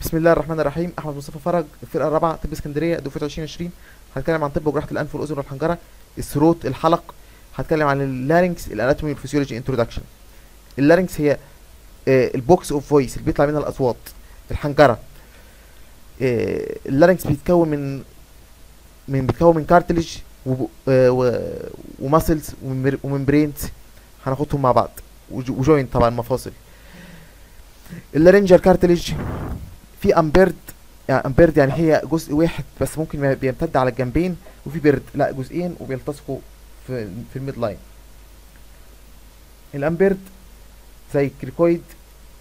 بسم الله الرحمن الرحيم. أحمد مصطفى فرج الفرقة الرابعة طب اسكندرية دفعه 2020 هتكلم عن طب وجراحة الأنف والأذن والحنجرة. ال throat الحلق. هتكلم عن ال larynx ال anatomy وال physiology introduction ال larynx هي ال box of voice اللي بيطلع منها الأصوات. الحنجرة. آه، ال larynx بيتكون من من بيتكون من cartilage و muscles و membranes هناخدهم مع بعض. و joint طبعا مفاصل. ال laryngeal cartilage في unpaired يعني unpaired يعني هي جزء واحد بس ممكن بيمتد على الجنبين وفي paired لا جزئين وبيلتصقوا في في ال midline ال unpaired زي الكريكويد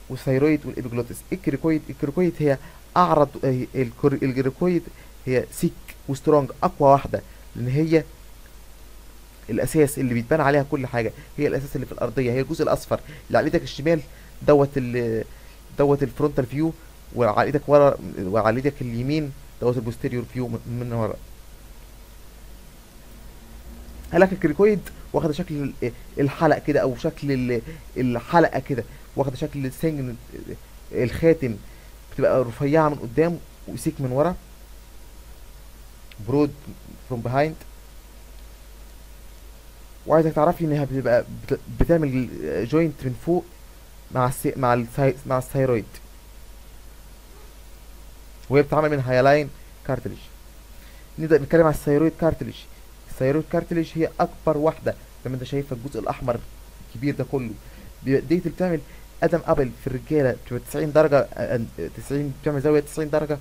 والثيرويد والابيجلوتس الكريكويد الكريكويد هي أعرض ال cri- ال cricoid هي thick و strong أقوى واحدة لأن هي الأساس اللي بيتبنى عليها كل حاجة. هي الأساس اللي في الأرضية. هي الجزء الأصفر. اللي على إيدك الشمال دوت ال دوت ال frontal view وعلى إيدك ورا وعلى إيدك اليمين دوت ال posterior view من ورا. هتلاقي ال cricoid واخده شكل ال- الحلق كده أو شكل ال- الحلقة كده واخده شكل ال signet الخاتم. بتبقى رفيعة من قدام و thick من ورا. broad from behind وعايزك تعرفي إنها بتبقى بت- بتعمل joint من فوق مع ال C مع ال thy- مع ال thyroid وهي بتتعمل من hyaline cartilage نبدأ نتكلم عن ال thyroid cartilage ال thyroid cartilage هي أكبر واحدة زي ما أنت شايف الجزء الأحمر الكبير ده كله. اللي بتعمل Adam apple في الرجالة بتبقى 90 درجة آه، آه، 90 بتعمل زاوية 90 درجة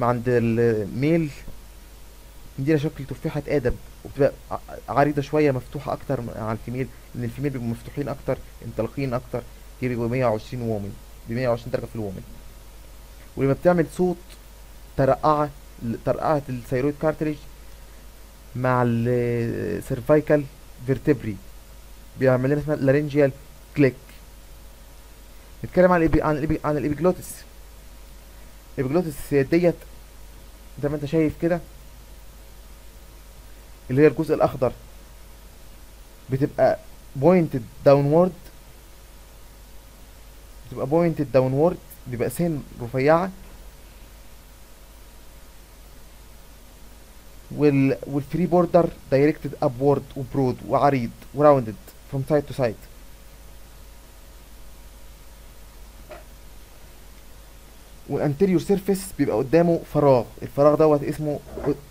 عند ال male. مدينا شكل تفاحه آدم وبتبقى ع- عريضة شوية مفتوحة أكتر م- على ال female لأن ال female بيبقوا مفتوحين أكتر انطلاقيين أكتر دي بيبقوا 120 وومن ب 120 درجة في ال women. ولما بتعمل صوت ترقعه ترقعة ال thyroid cartilage مع ال cervical vertebrae بيعمل لنا اسمها laryngeal click نتكلم عن الإبي... عن الإبي... عن الإبيجلوتس. الإبيجلوتس ديت زي ما انت شايف كده اللي هي الجزء الأخضر. بتبقى pointed downward بتبقى pointed downward بيبقى سن رفيعة. وال وال free border directed upward و broad وعريض و rounded from side to side وال anterior surface بيبقى قدامه فراغ. الفراغ دوت اسمه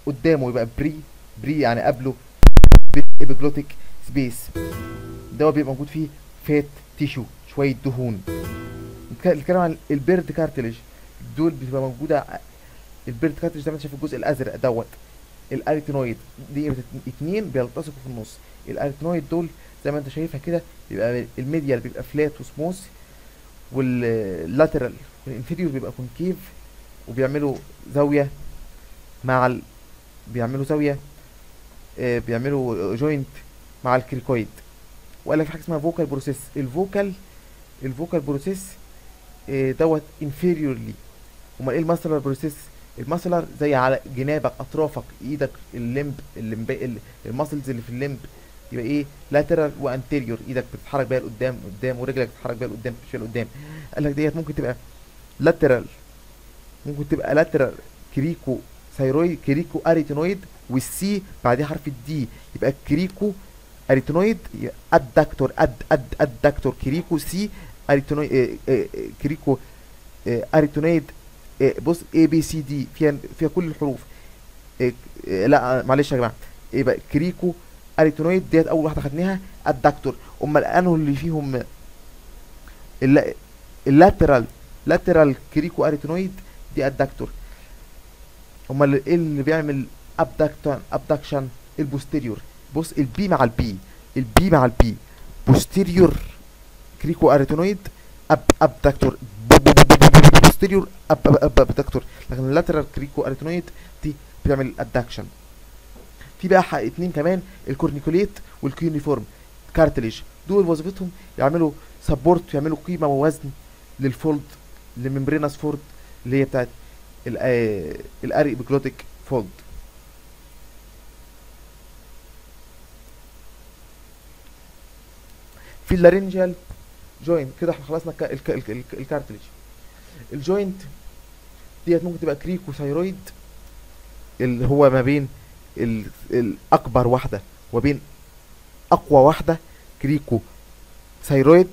قدامه يبقى pre pre يعني قبله. epiglottic space دوت بيبقى موجود فيه fat tissue شوية دهون. نتكلم عن ال paired cartilage دول بتبقى موجودة ال paired cartilage زي ما انت شايف الجزء الأزرق دوت. ال arytenoid دي اتنين بيلتصقوا في النص. ال arytenoid دول زي ما أنت شايفها كده بيبقى ال medial بيبقى flat و smooth وال lateral وال inferior بيبقى concave وبيعملوا زاوية مع ال... بيعملوا زاوية آه، بيعملوا joint مع ال cricoid وقال لك في حاجة اسمها vocal process ال vocal ال vocal process دوت inferiorly أمال إيه ال muscular process ال muscular زي على جنابك أطرافك إيدك ال limb ال limb ال muscles اللي في ال limb يبقى إيه؟ lateral و anterior إيدك بتتحرك بيها لقدام قدام ورجلك بتتحرك بيها لقدام شوية لقدام. قال لك ديت ممكن تبقى lateral ممكن تبقى lateral cricothyroid cricoarytenoid وال C بعدها حرف ال D يبقى cricoarytenoid adductor ad- ad- adductor crico C إيه cricoarytenoid إيه بص A B C D فيها فيها كل الحروف لا معلش يا جماعة يبقى cricoarytenoid ديت اول واحدة خدناها ال adductor امال انه اللي فيهم الل- ال lateral lateral cricoarytenoid دي ال adductor امال إيه اللي بيعمل abduction abduction ال posterior بص ال P مع ال B ال P مع ال B posterior cricoarytenoid ab- abductor posterior ab- ab- ab- abductor لكن ال lateral cricoarytenoid دي بتعمل adduction في بقى اتنين كمان ال corniculate وال cuneiform. cartilage دول وظيفتهم يعملوا support يعملوا قيمة ووزن لل fold لل membranous fold اللي هي بتاعت ال aryepiglottic fold في ال laryngeal joint كده إحنا خلصنا الك- الك- الك- الك- ال cartilage ال joint ديت ممكن تبقى cricothyroid اللي هو ما بين ال- الاكبر واحدة وبين أقوى واحدة cricothyroid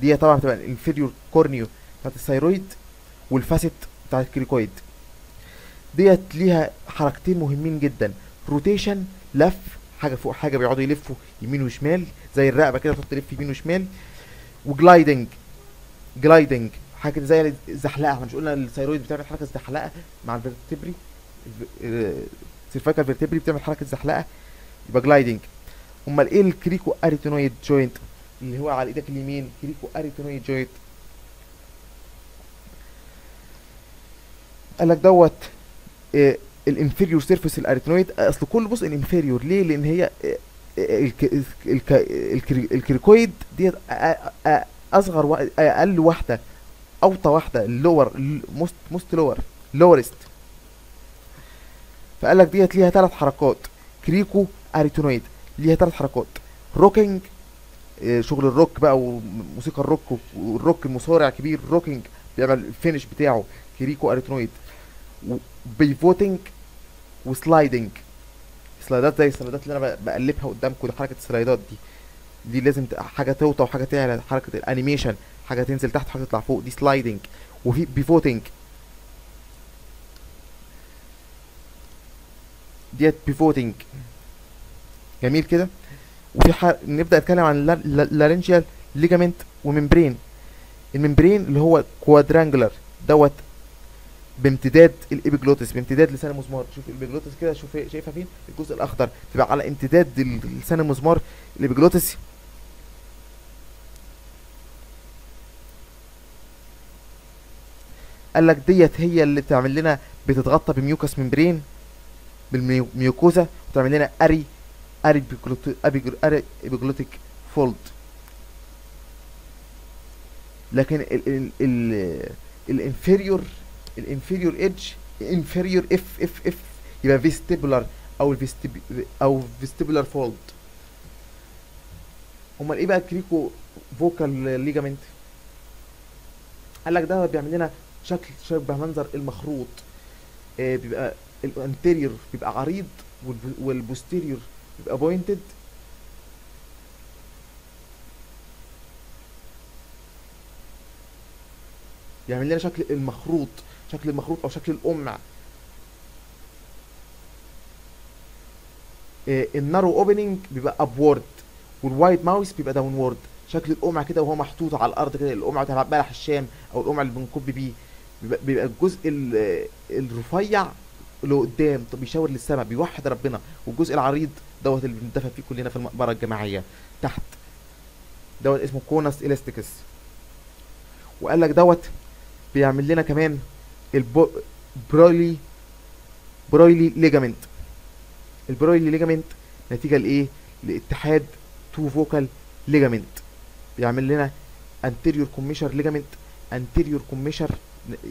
دي طبعا بتبقى ال inferior cornu بتاعت ال thyroid وال facet بتاعت ال cricoid. ديت ليها حركتين مهمين جدا rotation لف حاجة فوق حاجة بيقعدوا يلفوا يمين وشمال زي الرقبة كده تقعد تلف يمين وشمال و gliding gliding حاجة كده زي الزحلقة إحنا مش قلنا ال thyroid بتعمل حركة الزحلقه مع ال vertebrae ال cervical vertebrae بتعمل حركة زحلقة يبقى gliding أمال إيه ال cricoarytenoid joint؟ اللي هو على إيدك اليمين cricoarytenoid joint. قال لك دوت آه، ال inferior surface ال arytenoid أصل كل بص ال inferior. ليه؟ لأن هي الك- الك- الكري- ال cricoid ديت أصغر أقل واحدة أوطى واحدة ال lower most most lower lowest فقال لك ديت ليها ثلاث حركات. cricoarytenoid ليها ثلاث حركات. rocking آه، شغل الروك بقى وموسيقى الروك والروك المصارع كبير rocking بيعمل ال finish بتاعه. cricoarytenoid pivoting و sliding سلايدات زي السلايدات اللي أنا بقلبها قدامكم دي حركة السلايدات دي. دي لازم حاجة توطى وحاجة تعلى حركة ال animation حاجة تنزل تحت وحاجه تطلع فوق دي sliding وفي pivoting ديت pivoting جميل كده؟ وفي ح... نبدأ نتكلم عن laryngeal ligament و membrane ال membrane اللي هو quadrangular دوت بامتداد ال epiglottis بامتداد لسان المسمار شوف ال epiglottis كده شوف شايفها فين؟ الجزء الأخضر. تبقى على امتداد لسان المسمار ال epiglottis قال لك ديت هي اللي بتعمل لنا بتتغطى ب mucous membrane بال mucosa وتعمل لنا ary aryepiglottic fold. لكن ال ال ال ال inferior ال inferior edge inferior اف اف اف يبقى vestibular أو ال vestib أو vestibular fold أمال إيه بقى ال crico vocal ligament قال لك ده بيعمل لنا شكل شبه منظر المخروط. آه بيبقى ال anterior بيبقى عريض والب- وال posterior بيبقى pointed يعمل لنا شكل المخروط. شكل المخروط أو شكل القمع ال narrow opening بيبقى upward وال wide mouth بيبقى downward شكل القمع كده وهو محطوط على الأرض كده القمع بتاع بلح الشام أو القمع اللي بنكب بيه. بيبقى, بيبقى الجزء ال- الرفيع اللي قدام طب بيشاور للسماء بيوحد ربنا. والجزء العريض دوت اللي بندفن فيه كلنا في المقبرة الجماعية. تحت. دوت اسمه conus elasticus وقال لك دوت بيعمل لنا كمان ال Broyle's Broyle's ligament ال Broyle's ligament نتيجة لإيه؟ لاتحاد two vocal ligament بيعمل لنا anterior commissure ligament anterior commissure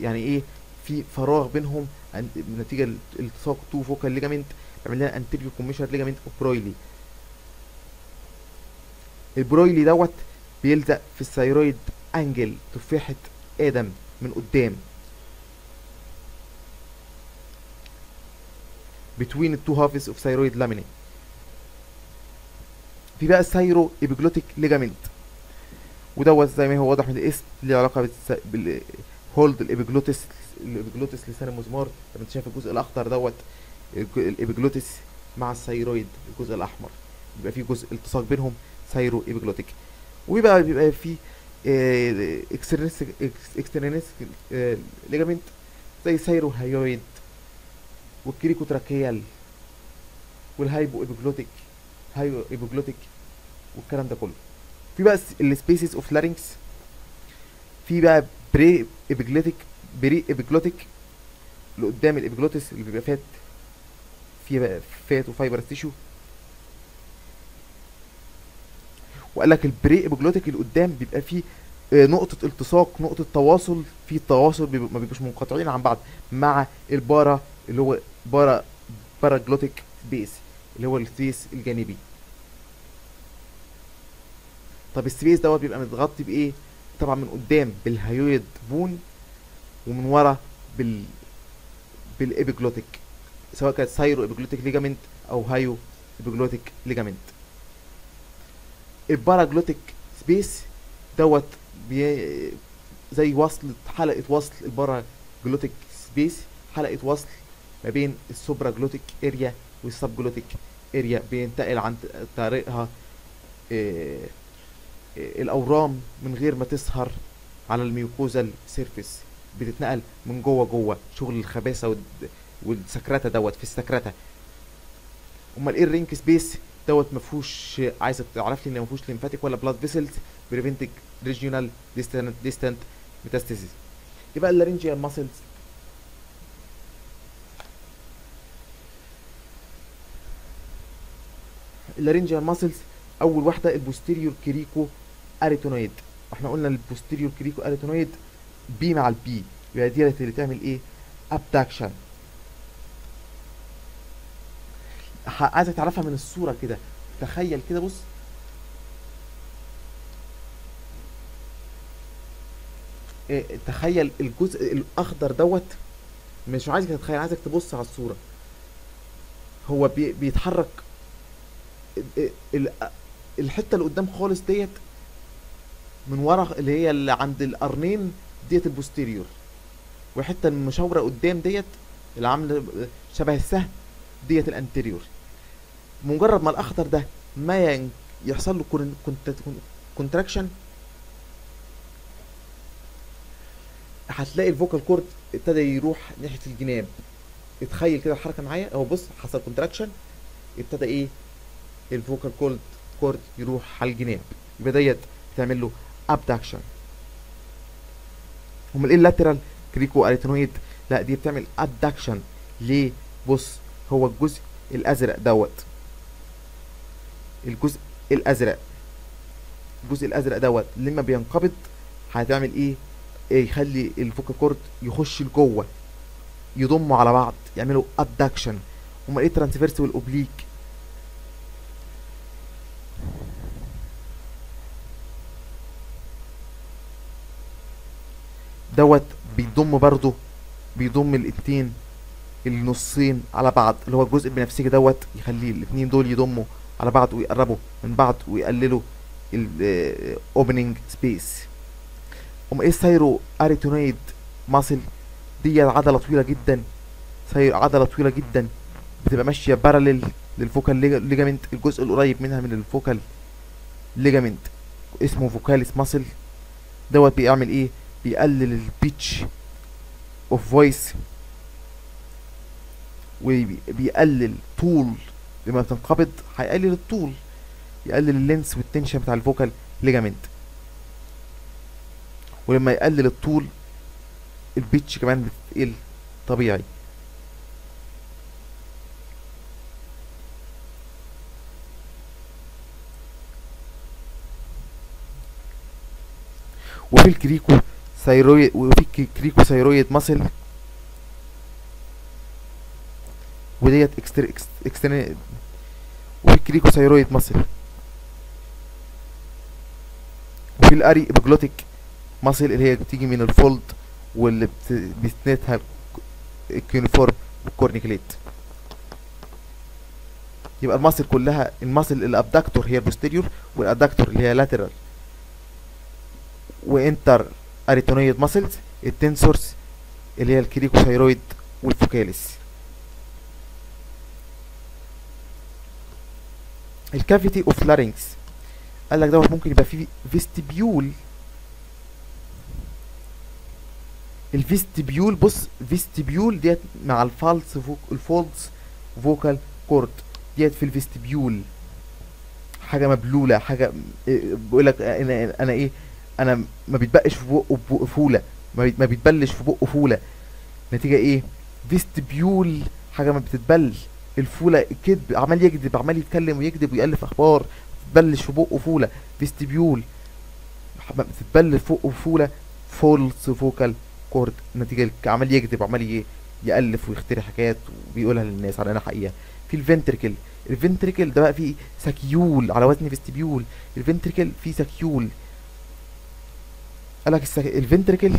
يعني إيه؟ في فراغ بينهم نتيجة الالتصاق two vocal ligament بيعمل لنا commissure ligament Broyle's ال Broyle's دوت بيلزق في ال thyroid angle تفاحة آدم من قدام. Between the two halves of thyroid laminae في بقى ال thyroepiglottic ligament ودوت زي ما هو واضح من الاسم ليه علاقة بالس... بال hold ال epiglottis ال epiglottis لسان المزمار. انت شايف الجزء الأخضر دوت ال epiglottis مع ال thyroid الجزء الأحمر. بيبقى في جزء التصاق بينهم thyroepiglottic وبيبقى بيبقى في extrinsic extrinsic ligament زي thyrohyoid وال cricotracheal وال hyoepiglottic hyoepiglottic والكلام ده كله. في بقى ال spaces of larynx في بقى pre-epiglottic pre-epiglottic اللي قدام ال epiglottis اللي بيبقى fat فيه بقى fat و fibrous tissue وقال لك ال pre-epiglottic اللي قدام بيبقى فيه آه، نقطة التصاق نقطة تواصل في تواصل ما بيبقوش منقطعين عن بعض مع ال para اللي هو para paraglottic space اللي هو ال space الجانبي. طب ال space دوت بيبقى متغطي بإيه؟ طبعا من قدام بال hyoid bone ومن ورا بال بال epiglottic سواء كانت thyroepiglottic ligament أو hyoepiglottic ligament. ال paraglottic space دوت بي زي وصل حلقة وصل ال paraglottic space حلقة وصل ما بين ال supraglottic area وال subglottic area بينتقل عن طريقها آه، آه، الأورام من غير ما تظهر على ال mucosal surface بتتنقل من جوه جوه شغل الخباثة والسكرتة دوت في السكرتة. أمال إيه ال Reinke's space دوت؟ ما فيهوش عايزك تعرف لي إن ما فيهوش lymphatic ولا blood vessels preventing regional distant distant metastasis يبقى ال laryngeal muscles ال laryngeal muscles أول واحدة ال posterior cricoarytenoid. إحنا قلنا ال posterior cricoarytenoid بي مع ال B يبقى ديت اللي تعمل إيه؟ abduction عايزك تعرفها من الصورة كده. تخيل كده بص. إيه، تخيل الجزء الأخضر دوت. مش عايزك تتخيل عايزك تبص على الصورة. هو بي بيتحرك الحتة اللي قدام خالص ديت من ورا اللي هي اللي عند القرنين ديت ال posterior. والحته المشاورة قدام ديت اللي عاملة شبه السهم ديت ال anterior. مجرد ما الأخضر ده ما يحصل له con- cont- contraction هتلاقي ال vocal cord ابتدى يروح ناحية الجناب. اتخيل كده الحركة معايا. أهو بص حصل contraction ابتدى إيه؟ ال vocal cord cord يروح على الجناب. يبقى ديت بتعمل له abduction امال إيه ال lateral cricoarytenoid لا دي بتعمل adduction ليه؟ بص هو الجزء الأزرق دوت. الجزء الأزرق. الجزء الأزرق دوت لما بينقبض هتعمل إيه؟ يخلي ال vocal cord يخش لجوه. يضموا على بعض يعملوا adduction امال إيه ال transverse وال oblique دوت بيضم برضه بيضم الاتنين النصين على بعض اللي هو الجزء البنفسجي دوت يخلي الاتنين دول يضموا على بعض ويقربوا من بعض ويقللوا ال opening space ام إيه ال thyroarytenoid muscle؟ دي عضلة طويلة جدا. thyro عضلة طويلة جدا. بتبقى ماشية parallel لل vocal ligament الجزء القريب منها من ال vocal ligament اسمه vocalis muscle دوت بيعمل إيه؟ بيقلل ال pitch of voice وبيقلل طول لما بتنقبض هيقلل الطول يقلل ال length وال tension بتاع ال vocal ligament ولما يقلل الطول ال pitch كمان بتقل طبيعي. وفي ال cricothyroid وفي cricothyroid muscle وديت extra extra وفي ال cricothyroid muscle وفي ال aryepiglottic muscle اللي هي بتيجي من ال fold واللي بت- بيسندها ال cuneiform وال corniculate يبقى ال muscle كلها ال muscle ال abductor هي ال posterior وال adductor اللي هي lateral و interarytenoid muscles ال tensors اللي هي ال cricothyroid وال vocalis. ال cavity of larynx قال لك دوت ممكن يبقى فيه vestibule ال vestibule بص vestibule ديت مع ال false voc- ال folds vocal cord ديت في ال vestibule حاجة مبلولة حاجة بيقول لك أنا أنا إيه أنا ما بيتبقش في بقه بقه فولة. ما بيت- ما بيتبلش في بقه فولة. نتيجة إيه؟ vestibule حاجة ما بتتبل. الفولة كذب عمال يكذب عمال يتكلم ويكذب ويألف أخبار. بتبلش في بقه فولة. vestibule بتتبل بقه فولة. false vocal cord. نتيجة عمال يكذب عمال يألف ويخترع حاجات وبيقولها للناس على إنها حقيقة. في ال ventricle ال ventricle ده بقى فيه saccule على وزن vestibule ال ventricle فيه saccule قال لك ال sacc... ال ventricle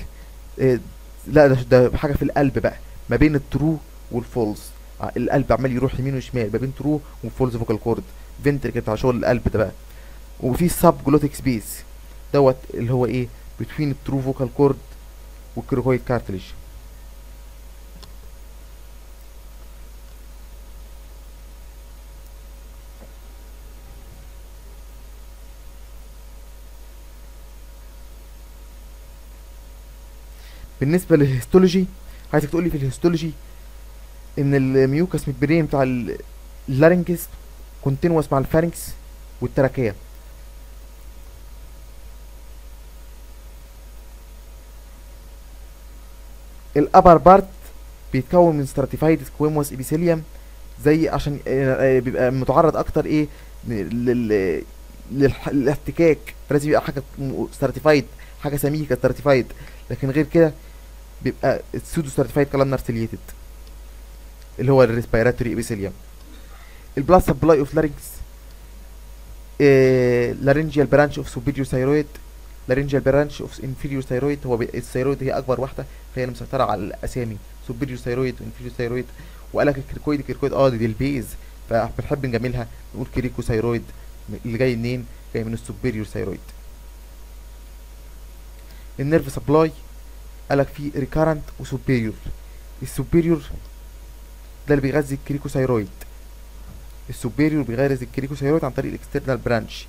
لا ده حاجة في القلب بقى ما بين ال true وال false. ع- القلب عمال يروح يمين وشمال ما بين true و false vocal cord. ventricle بتاع شغل القلب ده بقى. وفي subglottic space دوت اللي هو إيه؟ between ال true vocal cord وال cricoid cartilage. بالنسبة لل histology عايزك تقولي في ال histology إن ال mucous membrane بتاع ال- ال larynx continuous مع ال pharynx وال trachea. ال upper part بيتكون من stratified squamous epithelium زي عشان آه، آه، بيبقى متعرض أكتر إيه للاحتكاك. فلازم يبقى حاجة stratified حاجة سميكة stratified لكن غير كده بيبقى ال pseudostratified columnar ciliated اللي هو ال respiratory epithelium ال blood supply of larynx laryngeal branch of superior thyroid laryngeal branch of inferior thyroid هو ال thyroid هي أكبر واحدة فهي اللي مسيطرة على الأسامي superior thyroid و inferior thyroid وقال لك ال cricoid ال cricoid آه دي, دي ال base فبنحب نجملها نقول cricothyroid اللي جاي منين؟ جاي من ال superior thyroid ال nerve supply قالك في recurrent و superior ال superior ده اللي بيغذي ال cricothyroid ال superior بيغذي ال cricothyroid عن طريق ال external branch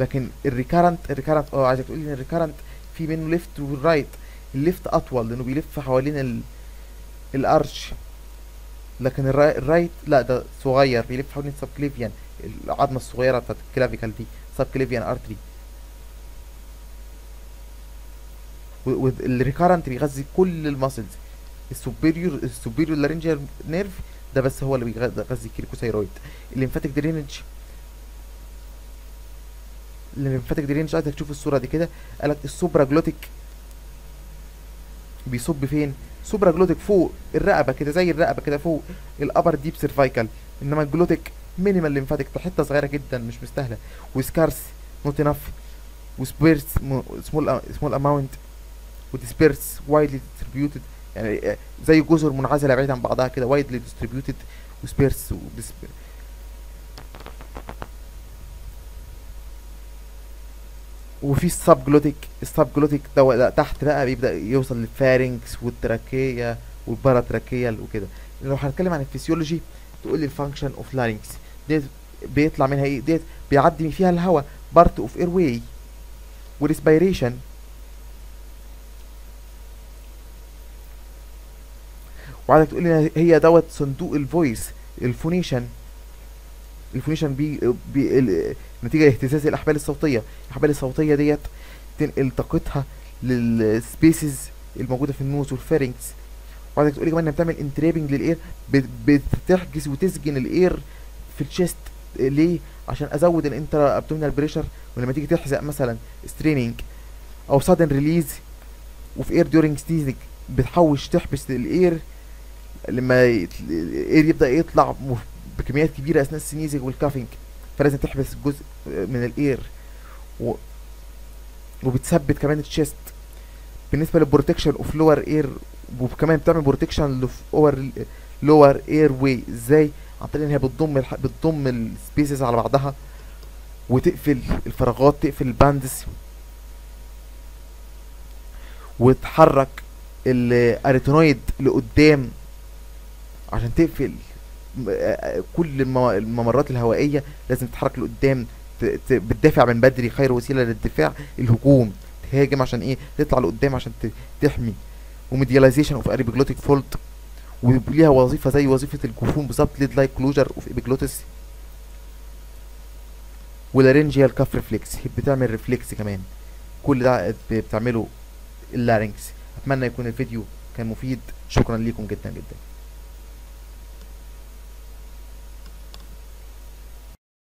لكن ال recurrent ال recurrent آه عايزك تقول لي إن ال recurrent في منه left و right ال left أطول لأنه بيلف حوالين ال... ال arch لكن ال righ- ال right لا ده صغير بيلف حوالين ال subclavian العظمة الصغيرة بتاعت ال clavicle دي subclavian artery وال recurrent بيغذي كل ال muscles ال superior ال superior laryngeal nerve ده بس هو اللي بيغذي ال cricothyroid ال lymphatic drainage ال lymphatic drainage عايزك تشوف الصورة دي كده. قالك ال supraglottic بيصب فين؟ supraglottic فوق الرقبة كده زي الرقبة كده فوق ال upper deep cervical إنما ال glottic minimal lymphatic في حتة صغيرة جدا مش مستاهلة. و scarce not enough و sparse small small amount و disperse widely distributed يعني آه، زي جزر منعزلة بعيد عن بعضها كده widely distributed و sparse وفي ال subglottic ال subglottic ده تحت بقى بيبدأ يوصل لل pharynx وال trachea وال paratracheal وكده. لو هنتكلم عن الفسيولوجي تقول لي ال function of larynx ديت بيطلع منها إيه؟ ديت بيعدي فيها الهواء part of airway و respiration وعايزك تقول لي هي دوت صندوق ال voice ال phonation. ال phonation بي, بي نتيجة لاهتزاز الأحبال الصوتية. الأحبال الصوتية ديت تنقل طاقتها لل spaces الموجودة في ال nose وال pharynx وعايزك تقول لي كمان إنها بتعمل entrapping لل air بت- بتحجز وتسجن ال air في ال chest ليه؟ عشان أزود ال intra-abdominal pressure ولما تيجي تحزق مثلا straining أو sudden release وفي air during sneezing بتحوش تحبس ال air لما ال air يبدأ يطلع بكميات كبيرة أثناء ال sneezing وال coughing فلازم تحبس جزء من ال air و... وبتثبت كمان ال chest بالنسبة لل protection of lower air وكمان بتعمل protection of lower airway إزاي؟ عن طريق إن هي بتضم الح... بتضم ال spaces على بعضها وتقفل الفراغات تقفل ال bands وتحرك ال arytenoid لقدام. عشان تقفل. كل الممرات الهوائية لازم تتحرك لقدام بتدافع من بدري خير وسيلة للدفاع الهجوم. تهاجم عشان إيه؟ تطلع لقدام عشان تحمي. و medialization of aryepiglottic fold وليها وظيفة زي وظيفة الجفون بالظبط lid like closure of epiglottis وال laryngeal cough reflex بتعمل reflex كمان. كل ده بتعمله اللارynx أتمنى يكون الفيديو كان مفيد. شكرا ليكم جدا جدا.